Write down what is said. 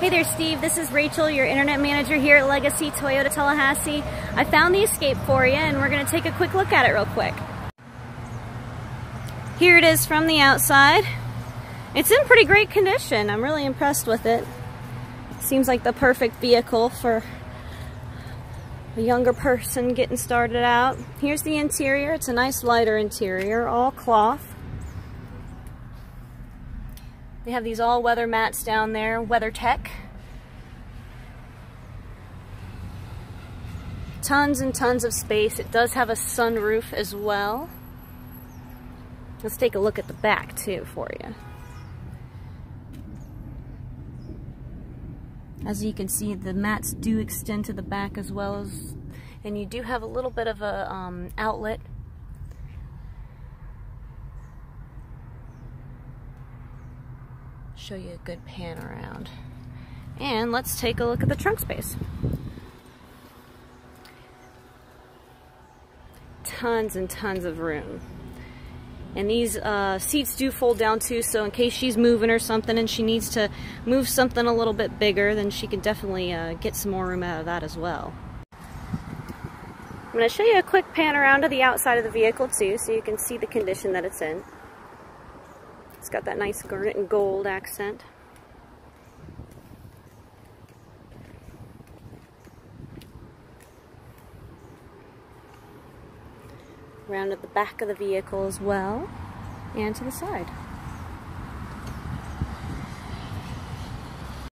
Hey there, Steve. This is Rachel, your internet manager here at Legacy Toyota Tallahassee. I found the Escape for you, and we're going to take a quick look at it real quick. Here it is from the outside. It's in pretty great condition. I'm really impressed with it. Seems like the perfect vehicle for a younger person getting started out. Here's the interior. It's a nice lighter interior, all cloth. They have these all-weather mats down there, WeatherTech. Tons and tons of space. It does have a sunroof as well. Let's take a look at the back too for you. As you can see, the mats do extend to the back as well as, and you do have a little bit of a um, outlet show you a good pan around. And let's take a look at the trunk space. Tons and tons of room. And these uh, seats do fold down too, so in case she's moving or something and she needs to move something a little bit bigger, then she can definitely uh, get some more room out of that as well. I'm going to show you a quick pan around to the outside of the vehicle too, so you can see the condition that it's in. It's got that nice garnet and gold accent. Around at the back of the vehicle as well, and to the side.